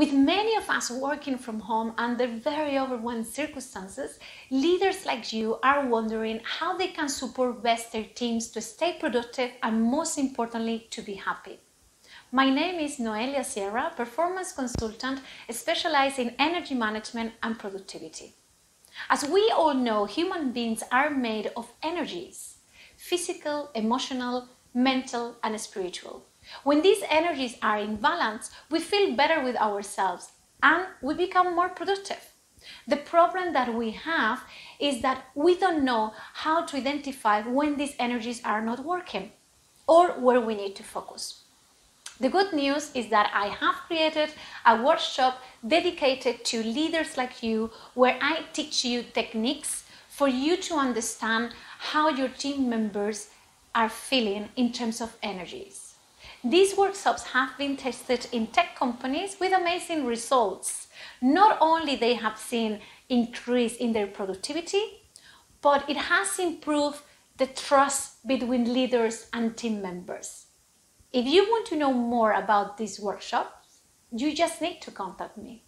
With many of us working from home under very overwhelming circumstances, leaders like you are wondering how they can support best their teams to stay productive and, most importantly, to be happy. My name is Noelia Sierra, performance consultant specialized in energy management and productivity. As we all know, human beings are made of energies physical, emotional, mental, and spiritual. When these energies are in balance, we feel better with ourselves and we become more productive. The problem that we have is that we don't know how to identify when these energies are not working or where we need to focus. The good news is that I have created a workshop dedicated to leaders like you where I teach you techniques for you to understand how your team members are feeling in terms of energies. These workshops have been tested in tech companies with amazing results. Not only they have seen increase in their productivity, but it has improved the trust between leaders and team members. If you want to know more about these workshops, you just need to contact me.